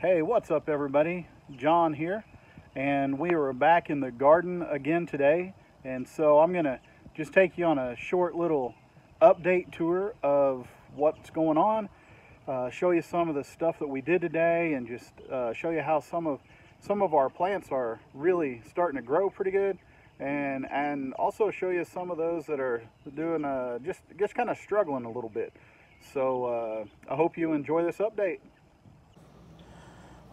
Hey, what's up, everybody? John here, and we are back in the garden again today. And so I'm to just take you on a short little update tour of what's going on, uh, show you some of the stuff that we did today, and just uh, show you how some of some of our plants are really starting to grow pretty good, and and also show you some of those that are doing uh, just just kind of struggling a little bit. So uh, I hope you enjoy this update.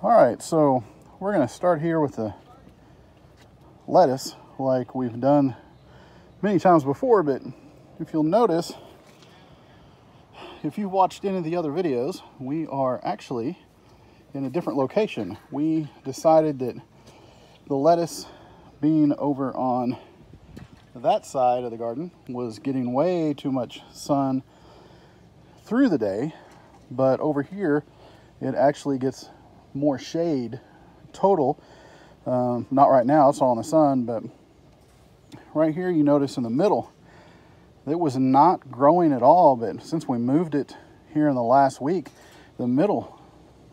All right, so we're going to start here with the lettuce like we've done many times before, but if you'll notice, if you watched any of the other videos, we are actually in a different location. We decided that the lettuce being over on that side of the garden was getting way too much sun through the day, but over here it actually gets more shade total. Um, not right now, it's all in the sun, but right here you notice in the middle, it was not growing at all, but since we moved it here in the last week, the middle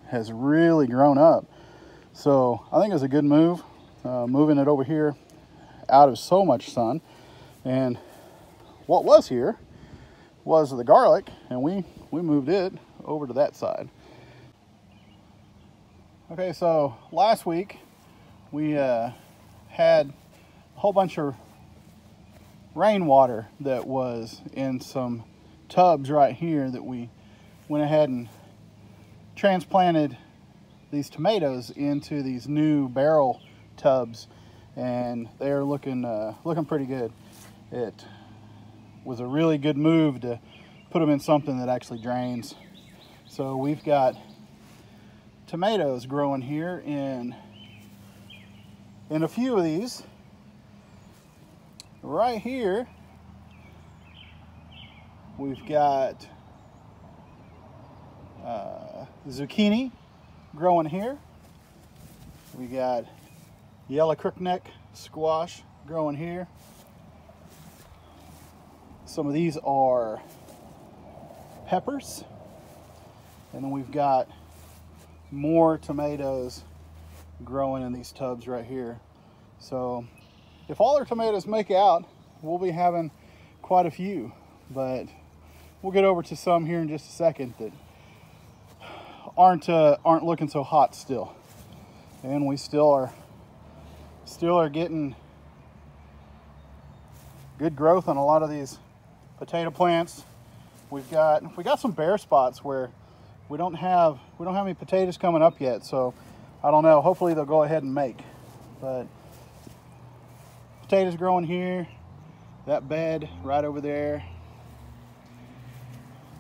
has really grown up. So I think it's a good move, uh, moving it over here out of so much sun. And what was here was the garlic, and we, we moved it over to that side. Okay, so last week we uh, had a whole bunch of rainwater that was in some tubs right here that we went ahead and transplanted these tomatoes into these new barrel tubs and they're looking uh, looking pretty good. It was a really good move to put them in something that actually drains. So we've got tomatoes growing here in in a few of these. Right here, we've got uh, zucchini growing here. We got yellow crookneck squash growing here. Some of these are peppers. And then we've got more tomatoes growing in these tubs right here. So if all our tomatoes make out, we'll be having quite a few, but we'll get over to some here in just a second that aren't uh, aren't looking so hot still. And we still are still are getting good growth on a lot of these potato plants. We've got we got some bare spots where we don't have we don't have any potatoes coming up yet, so I don't know. Hopefully they'll go ahead and make. But potatoes growing here, that bed right over there.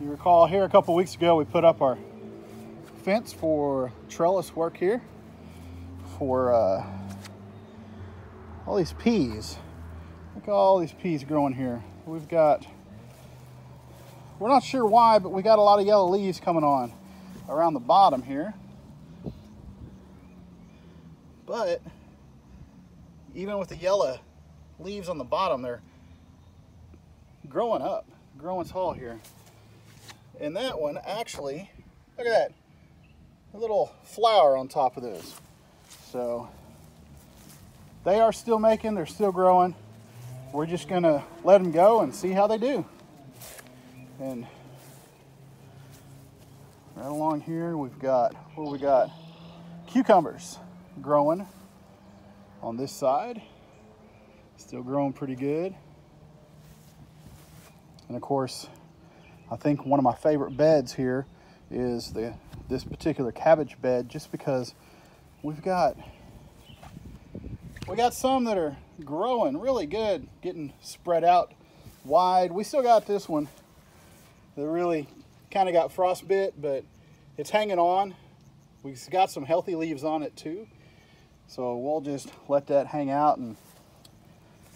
You recall here a couple weeks ago we put up our fence for trellis work here for uh, all these peas. Look at all these peas growing here. We've got, we're not sure why, but we got a lot of yellow leaves coming on around the bottom here. But even with the yellow leaves on the bottom, they're growing up, growing tall here. And that one actually, look at that, a little flower on top of those. So they are still making, they're still growing. We're just gonna let them go and see how they do. And Right along here, we've got, what we got? Cucumbers growing on this side. Still growing pretty good. And of course, I think one of my favorite beds here is the this particular cabbage bed just because we've got we got some that are growing really good, getting spread out wide. We still got this one that really kind of got frostbit, but it's hanging on. We've got some healthy leaves on it too. So we'll just let that hang out and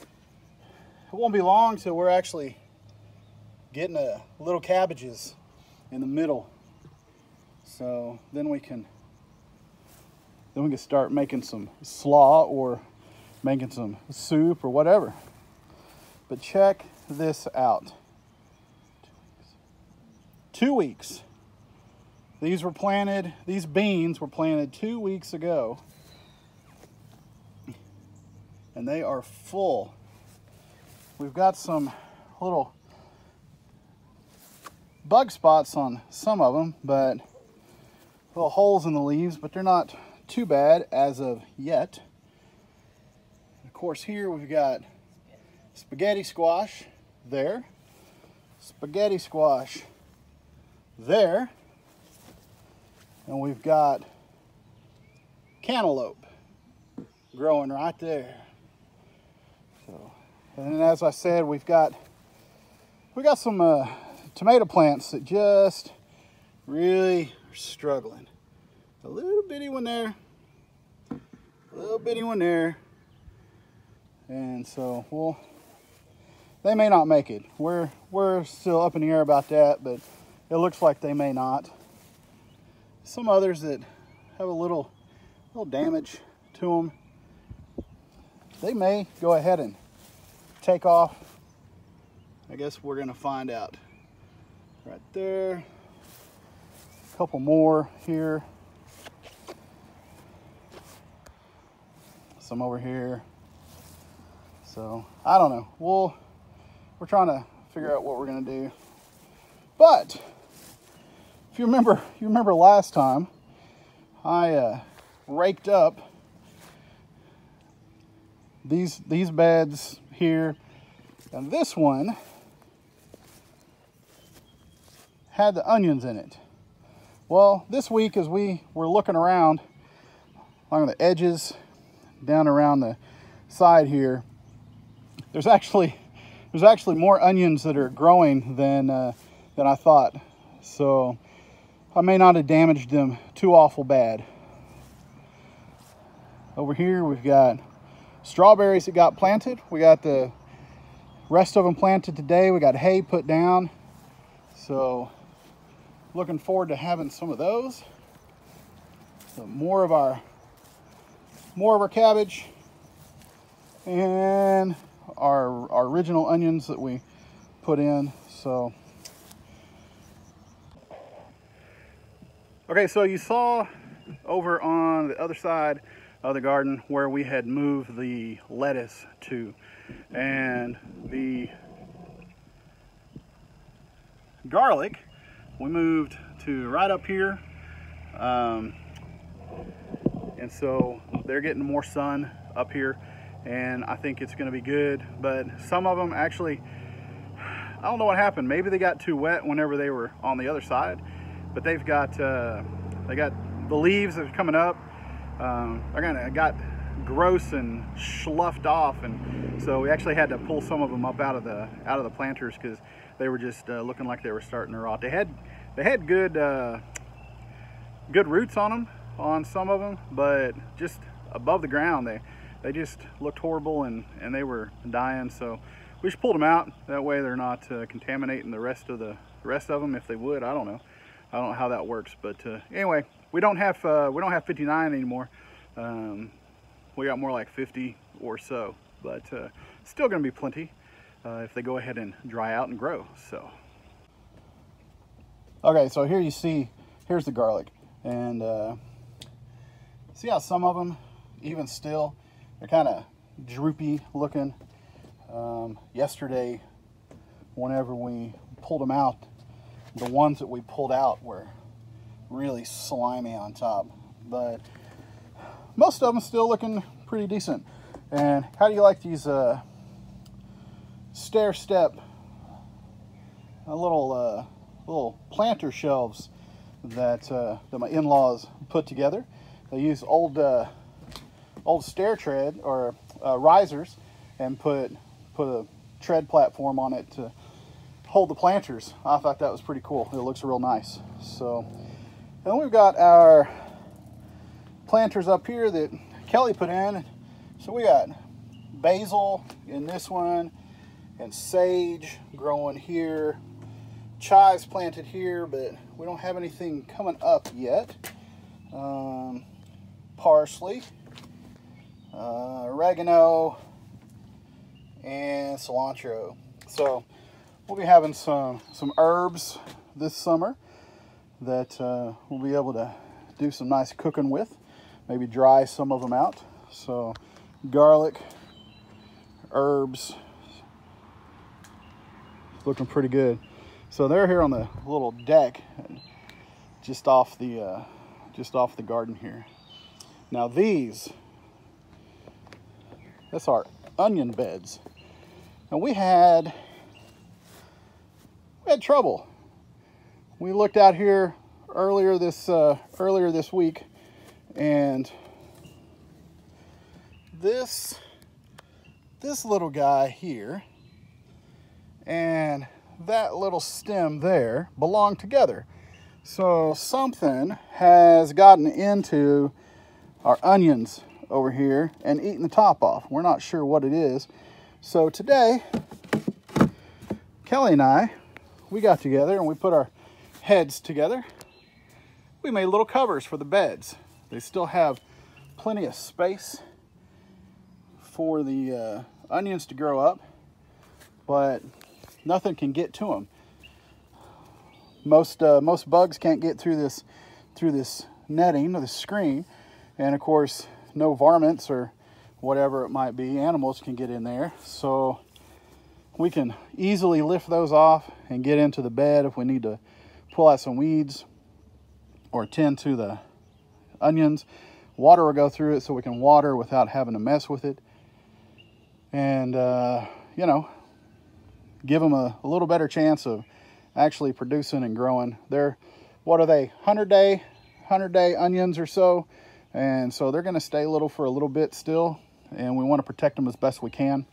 it won't be long till we're actually getting a little cabbages in the middle. So then we can then we can start making some slaw or making some soup or whatever. But check this out two weeks. These were planted, these beans were planted two weeks ago. And they are full. We've got some little bug spots on some of them, but little holes in the leaves, but they're not too bad as of yet. Of course, here we've got spaghetti squash there, spaghetti squash there, and we've got cantaloupe growing right there. So, and then as I said, we've got we got some uh, tomato plants that just really are struggling. A little bitty one there, a little bitty one there, and so we'll. They may not make it. We're we're still up in the air about that, but it looks like they may not. Some others that have a little little damage to them, they may go ahead and take off. I guess we're gonna find out. Right there, a couple more here. Some over here. So I don't know. We'll we're trying to figure out what we're gonna do. But if you remember, you remember last time, I uh, raked up these these beds here, and this one had the onions in it. Well, this week as we were looking around along the edges, down around the side here, there's actually there's actually more onions that are growing than uh, than I thought. So I may not have damaged them too awful bad. Over here we've got strawberries that got planted. We got the rest of them planted today. We got hay put down. So looking forward to having some of those. So more of our more of our cabbage and our, our original onions that we put in. So Okay, so you saw over on the other side of the garden where we had moved the lettuce to. And the garlic, we moved to right up here. Um, and so they're getting more sun up here and I think it's gonna be good. But some of them actually, I don't know what happened. Maybe they got too wet whenever they were on the other side but they've got uh, they got the leaves that are coming up. Um, they're gonna got gross and sloughed off, and so we actually had to pull some of them up out of the out of the planters because they were just uh, looking like they were starting to rot. They had they had good uh, good roots on them on some of them, but just above the ground they they just looked horrible and and they were dying. So we just pulled them out. That way they're not uh, contaminating the rest of the rest of them. If they would, I don't know. I don't know how that works, but uh, anyway, we don't have uh, we don't have 59 anymore. Um, we got more like 50 or so, but uh, still going to be plenty uh, if they go ahead and dry out and grow. So, okay, so here you see, here's the garlic, and uh, see how some of them, even still, they're kind of droopy looking. Um, yesterday, whenever we pulled them out, the ones that we pulled out were really slimy on top. But most of them still looking pretty decent. And how do you like these uh, stair step, a little uh, little planter shelves that uh, that my in-laws put together? They use old uh, old stair tread or uh, risers and put put a tread platform on it to hold the planters. I thought that was pretty cool. It looks real nice. So, and we've got our planters up here that Kelly put in. So we got basil in this one and sage growing here. Chives planted here, but we don't have anything coming up yet. Um, parsley, uh, oregano, and cilantro. So we'll be having some some herbs this summer. that uh, we'll be able to do some nice cooking with. Maybe dry some of them out. So garlic, herbs, looking pretty good. So they're here on the little deck, just off the uh, just off the garden here. Now these, that's our onion beds. And we had had trouble. We looked out here earlier this uh, earlier this week, and this this little guy here and that little stem there belong together. So something has gotten into our onions over here and eaten the top off. We're not sure what it is. So today, Kelly and I, we got together and we put our heads together. We made little covers for the beds. They still have plenty of space for the uh, onions to grow up, but nothing can get to them. Most uh, most bugs can't get through this through this netting or the screen, and of course, no varmints or whatever it might be, animals can get in there. So we can easily lift those off and get into the bed if we need to pull out some weeds or tend to the onions. Water will go through it so we can water without having to mess with it. And, uh, you know, give them a, a little better chance of actually producing and growing. They're, what are they, 100 day, 100 day onions or so. And so they're gonna stay little for a little bit still. And we wanna protect them as best we can.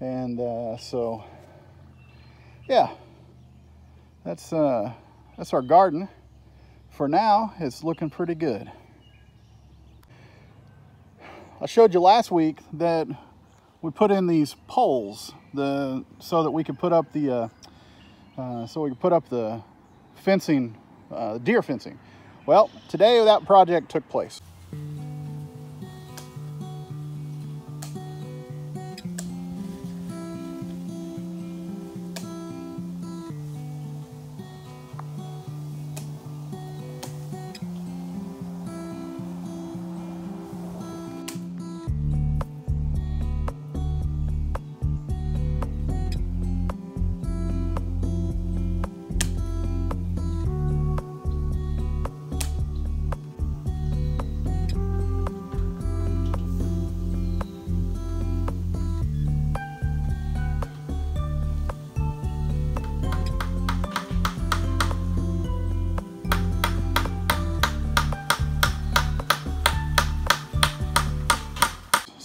And uh, so, yeah, that's, uh, that's our garden. For now, it's looking pretty good. I showed you last week that we put in these poles the so that we could put up the uh, uh, so we could put up the fencing, uh, deer fencing. Well, today that project took place.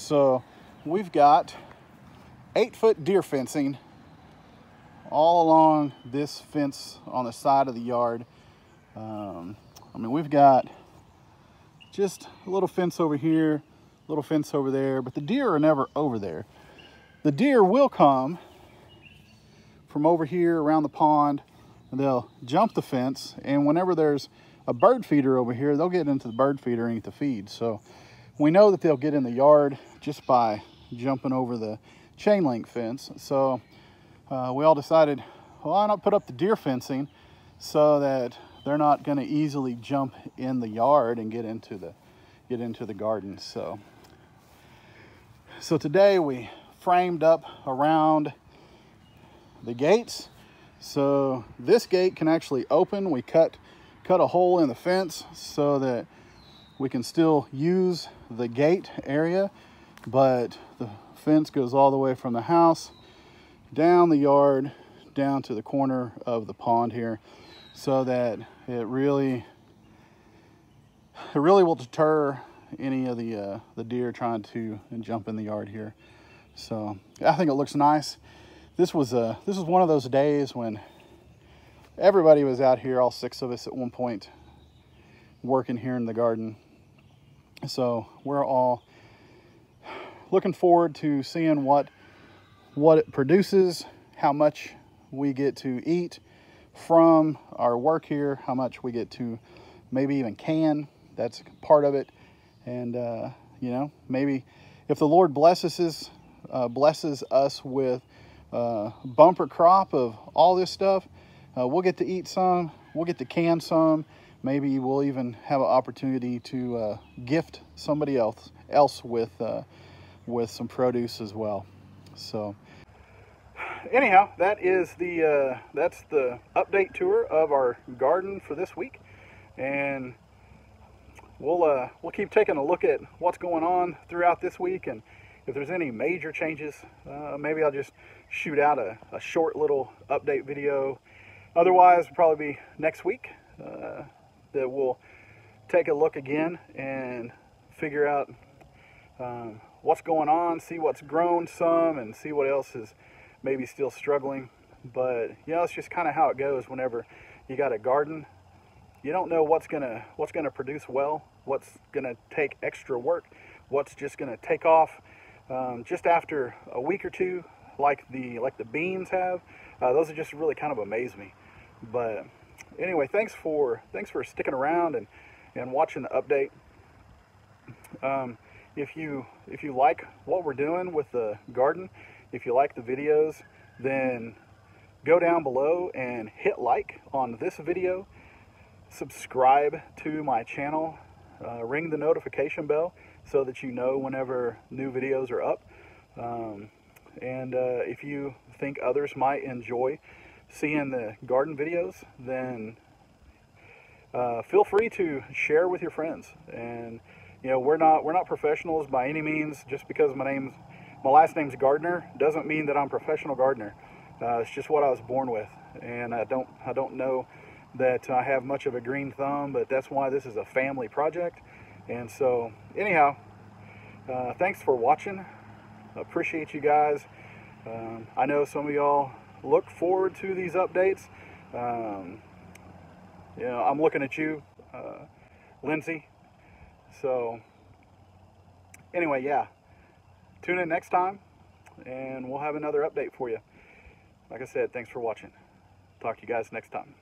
So we've got eight foot deer fencing all along this fence on the side of the yard. Um, I mean, we've got just a little fence over here, a little fence over there, but the deer are never over there. The deer will come from over here around the pond and they'll jump the fence. And whenever there's a bird feeder over here, they'll get into the bird feeder and eat the feed. So we know that they'll get in the yard just by jumping over the chain link fence. So uh, we all decided, well, why not put up the deer fencing so that they're not going to easily jump in the yard and get into the get into the garden. So so today we framed up around the gates. So this gate can actually open. We cut cut a hole in the fence so that we can still use the gate area but the fence goes all the way from the house down the yard down to the corner of the pond here so that it really it really will deter any of the uh, the deer trying to jump in the yard here. So I think it looks nice. This was a uh, this was one of those days when everybody was out here all six of us at one point working here in the garden. So we're all looking forward to seeing what what it produces, how much we get to eat from our work here, how much we get to maybe even can. That's part of it. And, uh, you know, maybe if the Lord blesses us, uh, blesses us with a uh, bumper crop of all this stuff, uh, we'll get to eat some. we'll get to can some. Maybe we'll even have an opportunity to uh, gift somebody else else with uh, with some produce as well. So anyhow, that is the uh, that's the update tour of our garden for this week, and we'll uh, we'll keep taking a look at what's going on throughout this week, and if there's any major changes, uh, maybe I'll just shoot out a, a, short little update video. Otherwise, probably be next week uh, that we'll take a look again and figure out um, what's going on, see what's grown some, and see what else is maybe still struggling. But you know, it's just kind of how it goes whenever you got a garden. You don't know what's gonna what's gonna produce well, what's gonna take extra work, what's just gonna take off um, just after a week or two, like the like the beans have. Uh, those are just really kind of amaze me. But anyway, thanks for thanks for sticking around and and watching the update. Um, if you if you like what we're doing with the garden, if you like the videos, then go down below and hit like on this video, subscribe to my channel, uh, ring the notification bell so that you know whenever new videos are up. Um, and uh, if you think others might enjoy seeing the garden videos, then uh, feel free to share with your friends. And you know, we're not we're not professionals by any means. Just because my name's my last name's Gardner doesn't mean that I'm a professional gardener. Uh, it's just what I was born with, and I don't I don't know that I have much of a green thumb, but that's why this is a family project. And so, anyhow, uh, thanks for watching. Appreciate you guys. Um, I know some of y'all look forward to these updates. Um, you know, I'm looking at you, uh, Lindsay. So, anyway, yeah tune in next time and we'll have another update for you. Like I said, thanks for watching. Talk to you guys next time.